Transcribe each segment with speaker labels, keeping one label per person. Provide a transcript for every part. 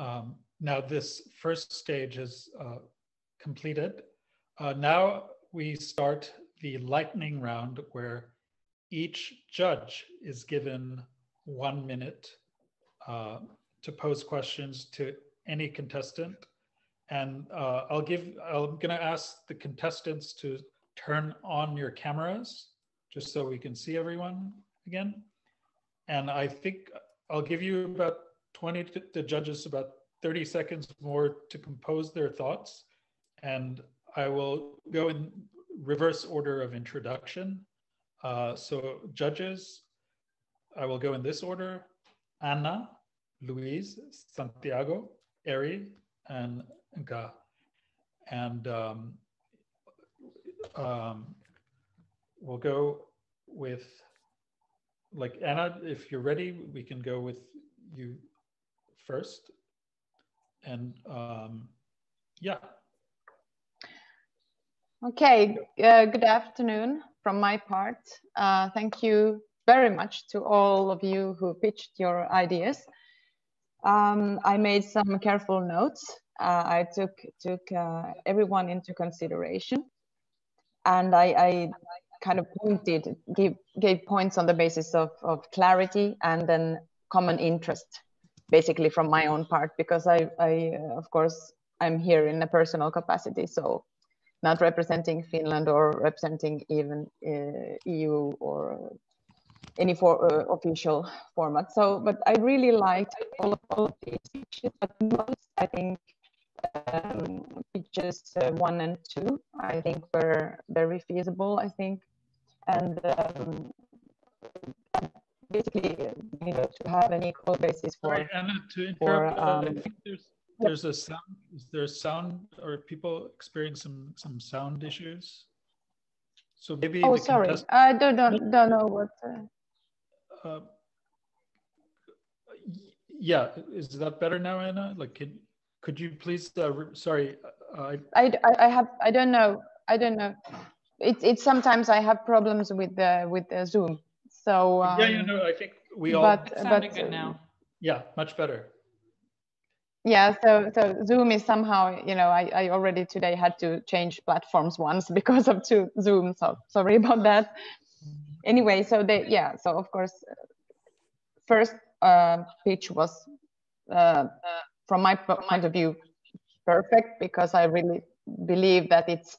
Speaker 1: Um, now this first stage is uh, completed. Uh, now we start the lightning round where each judge is given one minute uh, to pose questions to any contestant. And uh, I'll give, I'm gonna ask the contestants to turn on your cameras just so we can see everyone again. And I think I'll give you about 20 to the judges about 30 seconds more to compose their thoughts. And I will go in reverse order of introduction. Uh, so judges, I will go in this order. Anna, Luis, Santiago, Eri, and Ga. And um, um, we'll go with, like Anna, if you're ready, we can go with you first. And um, yeah.
Speaker 2: Okay, uh, good afternoon from my part. Uh, thank you very much to all of you who pitched your ideas. Um, I made some careful notes. Uh, I took took uh, everyone into consideration, and I, I, kind of pointed gave gave points on the basis of of clarity and then common interest, basically from my own part because I I uh, of course I'm here in a personal capacity, so not representing Finland or representing even uh, EU or any for uh, official format. So, but I really liked all of, all of these pictures, but most I think um, pictures uh, one and two, I think were very feasible, I think. And um, basically, you know, to have an equal basis for.
Speaker 1: Sorry, Anna, to interrupt, for, um, I think there's there's a sound. Is there sound, or people experience some some sound issues? So maybe.
Speaker 2: Oh, sorry, I don't don't, don't know what. Uh... Uh,
Speaker 1: yeah, is that better now, Anna? Like, can, could you please? Uh, sorry,
Speaker 2: uh, I, I I have I don't know I don't know. It's it's sometimes I have problems with the with the Zoom. So
Speaker 1: um, yeah, you know, I think we all.
Speaker 2: But, but
Speaker 3: good now.
Speaker 1: Yeah, much better
Speaker 2: yeah so so zoom is somehow you know I, I already today had to change platforms once because of to zoom so sorry about that anyway so they yeah so of course first uh, pitch was uh, from my point of view perfect because i really believe that it's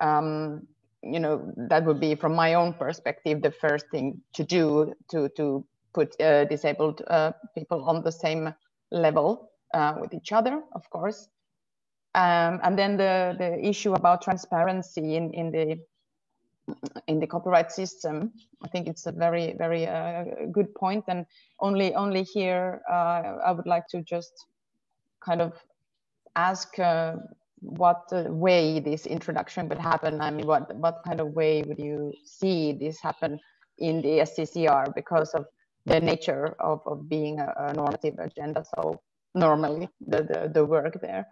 Speaker 2: um, you know that would be from my own perspective the first thing to do to to put uh, disabled uh, people on the same level uh, with each other, of course. Um, and then the, the issue about transparency in, in the in the copyright system, I think it's a very very uh, good point. And only only here uh, I would like to just kind of ask uh, what way this introduction would happen. I mean, what what kind of way would you see this happen in the SCCR because of the nature of, of being a, a normative agenda. So normally the, the, the work there.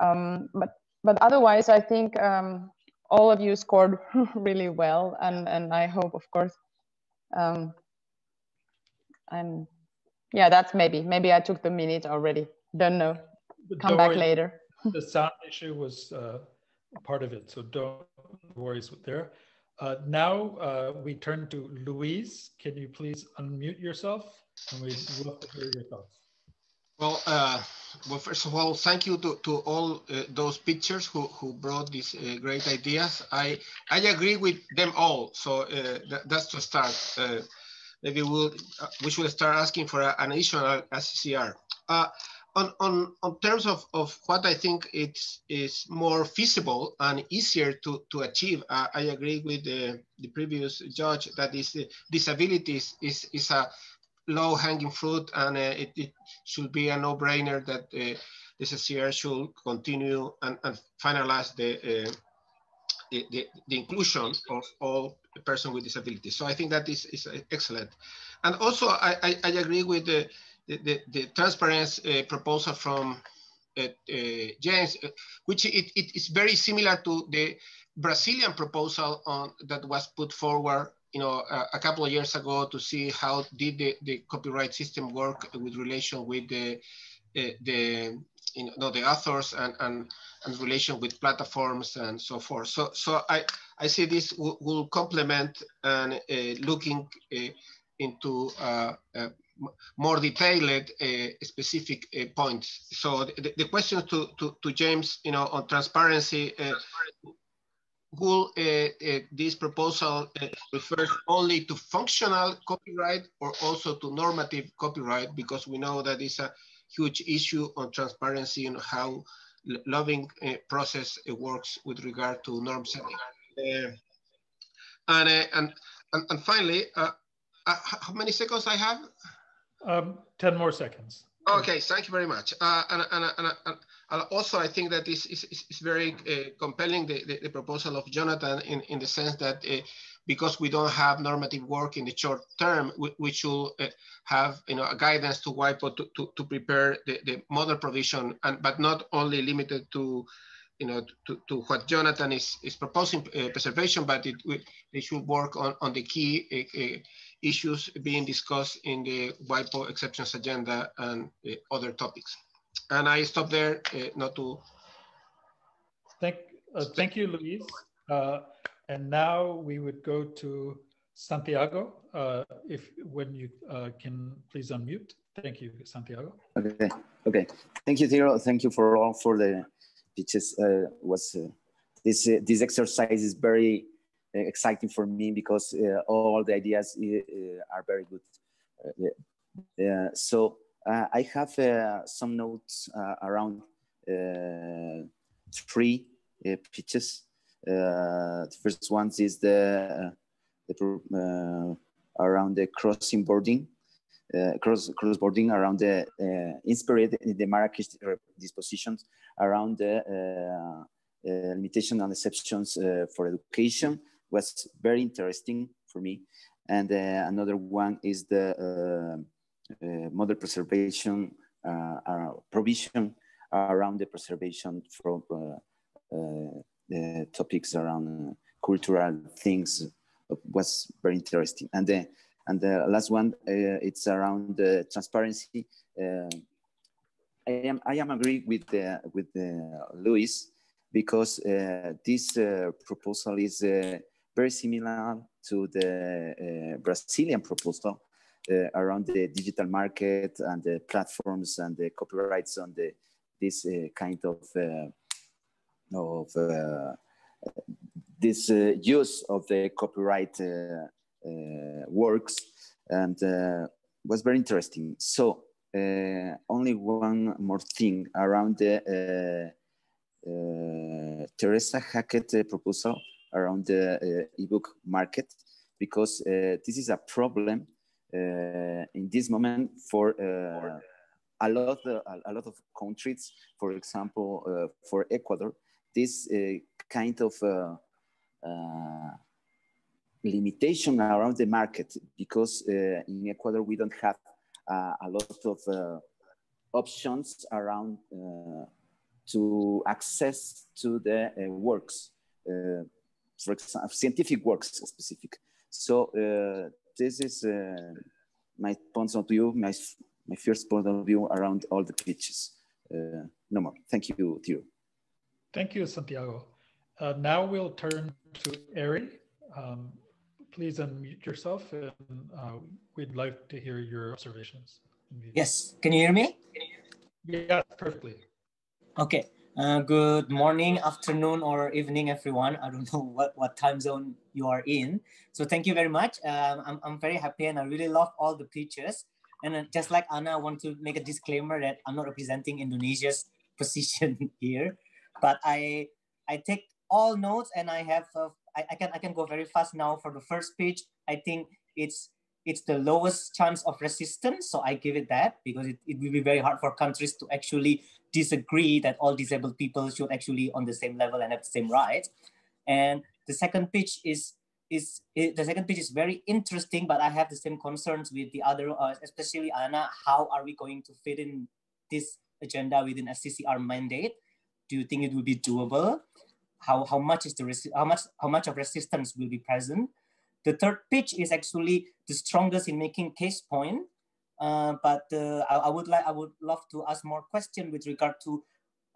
Speaker 2: Um, but but otherwise, I think um, all of you scored really well, and and I hope, of course, um, and yeah, that's maybe maybe I took the minute already. Don't know. Come back later.
Speaker 1: The sound issue was uh, part of it, so don't worry there. Uh, now uh, we turn to Luis. Can you please unmute yourself? And we'd love to hear your thoughts.
Speaker 4: Well, uh, well, first of all, thank you to, to all uh, those pictures who, who brought these uh, great ideas. I, I agree with them all. So that, that's to start. Maybe we'll, we should start asking for a, an additional SCR. On, on, on terms of, of what I think it's is more feasible and easier to, to achieve, I agree with the, the previous judge that is disabilities is, is a low hanging fruit and uh, it, it, should be a no brainer that uh, the SCR should continue and, and finalize the, uh, the, the, the, inclusion of all persons with disabilities. So I think that is, is excellent. And also I, I, I agree with the, the, the, transparency uh, proposal from uh, uh, James, which it, it is very similar to the Brazilian proposal on, that was put forward you know, a, a, couple of years ago to see how did the, the copyright system work with relation with the the you know the authors and and and relation with platforms and so forth. So so I I see this will, will complement and uh, looking uh, into uh, more detailed uh, specific uh, points. So the, the question to, to, to James, you know, on transparency, uh, will uh, uh, this proposal uh, refers only to functional copyright or also to normative copyright? Because we know that it's a huge issue on transparency and how lobbying process works with regard to norm setting. and, and, and, and finally, how many seconds I have?
Speaker 1: Um, 10 more seconds.
Speaker 4: Okay, thank you very much. Uh, and, and, and, and, also, I think that this is, is, is very uh, compelling, the, the, the, proposal of Jonathan, in, in the sense that uh, because we don't have normative work in the short term, we, we should uh, have you know, a guidance to WIPO to, to, to prepare the, the model provision, and, but not only limited to you know, to, to what Jonathan is, is proposing uh, preservation, but it, they should work on, on the key uh, issues being discussed in the WIPO exceptions agenda and uh, other topics. And I stop there, uh, not to.
Speaker 1: Thank, uh, thank you, Luis. Uh, and now we would go to Santiago, uh, if when you uh, can please unmute. Thank you, Santiago.
Speaker 3: Okay, okay. Thank you, Thiru. Thank you for all for the pitches. was this this exercise is very Uh, exciting for me because uh, all the ideas uh, uh are very good. Uh, so I have some notes around three pitches. the first one is the, the around the crossing boarding uh, cross cross boarding around the uh, inspired in the Marrakesh dispositions around the uh, limitation and exceptions for education was very interesting for me. And uh, another one is the uh, uh, model preservation provision around the preservation from the topics around cultural things was very interesting. And the, and the last one, uh, it's around the transparency. Uh, I am I am agree with the, with the Luis because uh, this proposal is very similar to the uh, Brazilian proposal uh, around the digital market and the platforms and the copyrights on the this uh, kind of of this use of the copyright works and was very interesting. So uh, only one more thing around the uh, uh, Teresa Hackett proposal around the uh, ebook market because uh, this is a problem uh, in this moment for a lot of, a lot of countries. For example, for Ecuador, this kind of limitation around the market because uh, in Ecuador we don't have uh, a lot of uh, options around to access to the works for example, scientific works specific. So uh, this is uh, my point of view, my, my first point of view around all the pitches. Uh, no more. Thank you, Thiru.
Speaker 1: Thank you, Santiago. Uh, now we'll turn to Ari. Um, please unmute yourself and uh, we'd like to hear your observations.
Speaker 5: Yes, can you hear me?
Speaker 1: Yeah, perfectly.
Speaker 5: Okay. Uh, good morning, afternoon, or evening, everyone. I don't know what, what time zone you are in. So thank you very much. Um, I'm, I'm very happy and I really love all the pictures. And uh, just like Anna, I want to make a disclaimer that I'm not representing Indonesia's position here, but I I take all notes and I have uh, I, I can I can go very fast now for the first page. I think it's it's the lowest chance of resistance. So I give it that because it, it will be very hard for countries to actually disagree that all disabled people should actually on the same level and have the same rights. And the second pitch is is, is the second pitch is very interesting, but I have the same concerns with the other, uh, especially Anna. How are we going to fit in this agenda within a CCR mandate? Do you think it will be doable? How, how much is the how much how much of resistance will be present? The third pitch is actually the strongest in making case point Uh, but uh, I, I, would like I would love to ask more question with regard to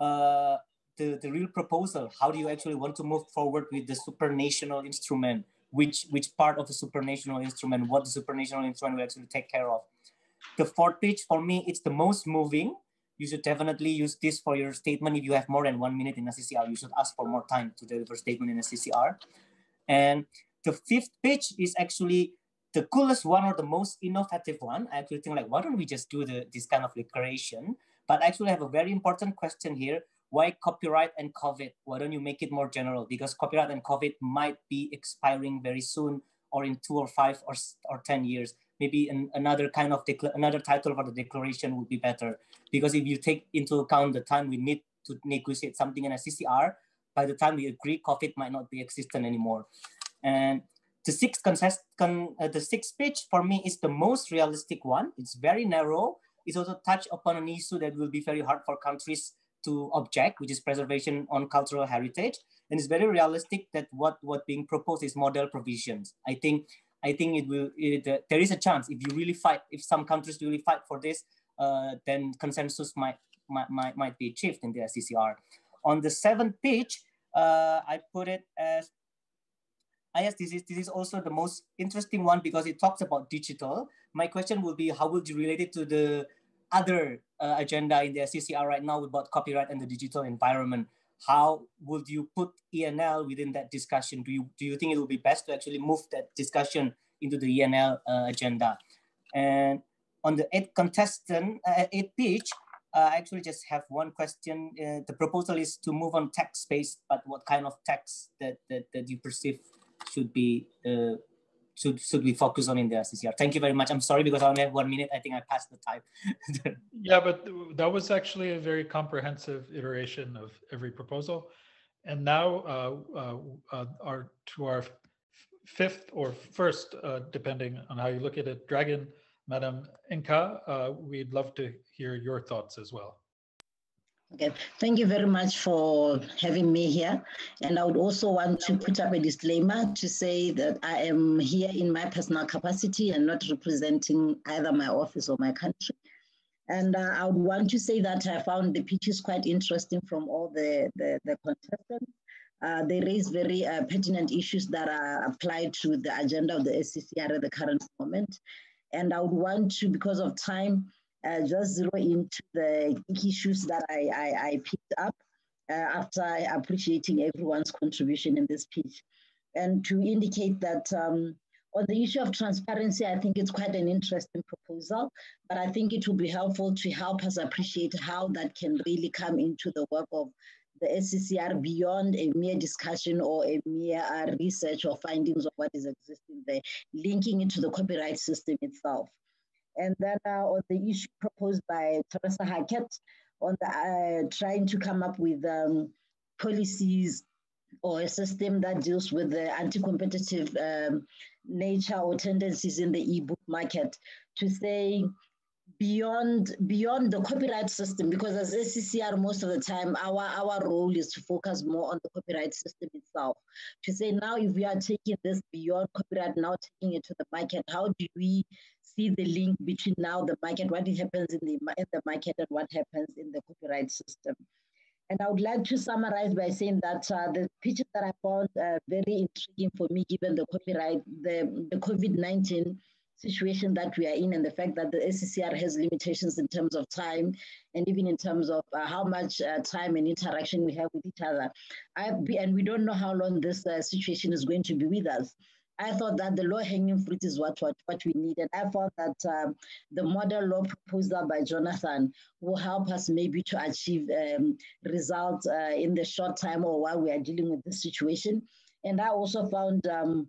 Speaker 5: uh, the, the real proposal. How do you actually want to move forward with the supranational instrument? Which which part of the supranational instrument? What the supranational instrument will actually take care of? The fourth pitch for me, it's the most moving. You should definitely use this for your statement. If you have more than one minute in a CCR, you should ask for more time to deliver statement in a CCR. And the fifth pitch is actually the coolest one or the most innovative one. I actually think like, why don't we just do the, this kind of declaration? But I actually have a very important question here. Why copyright and COVID? Why don't you make it more general? Because copyright and COVID might be expiring very soon or in two or five or, or 10 years. Maybe an, another kind of, another title for the declaration would be better. Because if you take into account the time we need to negotiate something in a CCR, by the time we agree, COVID might not be existent anymore. And the sixth con, uh, the sixth pitch for me is the most realistic one. It's very narrow. It's also touch upon an issue that will be very hard for countries to object, which is preservation on cultural heritage. And it's very realistic that what what being proposed is model provisions. I think I think it will. It, uh, there is a chance if you really fight, if some countries really fight for this, uh, then consensus might, might might might be achieved in the SCCR. On the seventh page, uh, I put it as I guess this is this is also the most interesting one because it talks about digital. My question will be, how would you relate it to the other uh, agenda in the CCR right now about copyright and the digital environment? How would you put ENL within that discussion? Do you do you think it will be best to actually move that discussion into the ENL uh, agenda? And on the eighth contestant, uh, eighth pitch, uh, I actually just have one question. Uh, the proposal is to move on text-based, but what kind of text that, that, that you perceive should be uh, should should we focus on in the CCR? Thank you very much. I'm sorry because I only have one minute. I think I passed the time.
Speaker 1: yeah, but that was actually a very comprehensive iteration of every proposal, and now uh, uh, uh our to our fifth or first, uh, depending on how you look at it, dragon, Madam Inka. Uh, we'd love to hear your thoughts as well.
Speaker 6: Okay, thank you very much for having me here. And I would also want to put up a disclaimer to say that I am here in my personal capacity and not representing either my office or my country. And uh, I would want to say that I found the pitches quite interesting from all the, the, the contestants. Uh, they raise very uh, pertinent issues that are applied to the agenda of the SCCR at the current moment. And I would want to, because of time, uh, just zero into the issues that I, I, I picked up uh, after appreciating everyone's contribution in this pitch. And to indicate that um, on the issue of transparency, I think it's quite an interesting proposal, but I think it will be helpful to help us appreciate how that can really come into the work of the SCCR beyond a mere discussion or a mere uh, research or findings of what is existing there, linking it to the copyright system itself. And then uh, on the issue proposed by Teresa Hackett on the, uh, trying to come up with um, policies or a system that deals with the anti-competitive um, nature or tendencies in the e-book market to say beyond beyond the copyright system because as SCCR most of the time our our role is to focus more on the copyright system itself to say now if we are taking this beyond copyright now taking it to the market how do we see the link between now the market, what happens in the, in the market and what happens in the copyright system. And I would like to summarize by saying that uh, the picture that I found uh, very intriguing for me, given the copyright, the, the COVID-19 situation that we are in and the fact that the SCCR has limitations in terms of time and even in terms of uh, how much uh, time and interaction we have with each other. I, and we don't know how long this uh, situation is going to be with us. I thought that the low-hanging fruit is what, what, what we need. And I thought that um, the model law proposal by Jonathan will help us maybe to achieve um, results uh, in the short time or while we are dealing with the situation. And I also found um,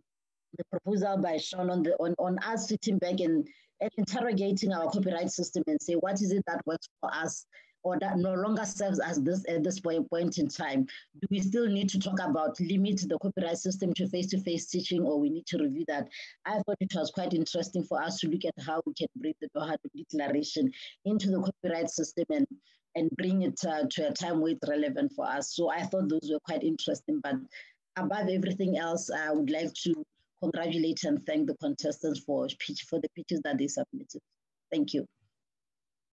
Speaker 6: the proposal by Sean on, the, on, on us sitting back and, and interrogating our copyright system and say, what is it that works for us or that no longer serves as this at this point, point in time? Do we still need to talk about limit the copyright system to face-to-face teaching or we need to review that? I thought it was quite interesting for us to look at how we can bring the Doha Declaration into the copyright system and, and bring it uh, to a time where it's relevant for us. So I thought those were quite interesting, but above everything else, I would like to congratulate and thank the contestants for, for the pitches that they submitted. Thank you.